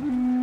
Mm-hmm.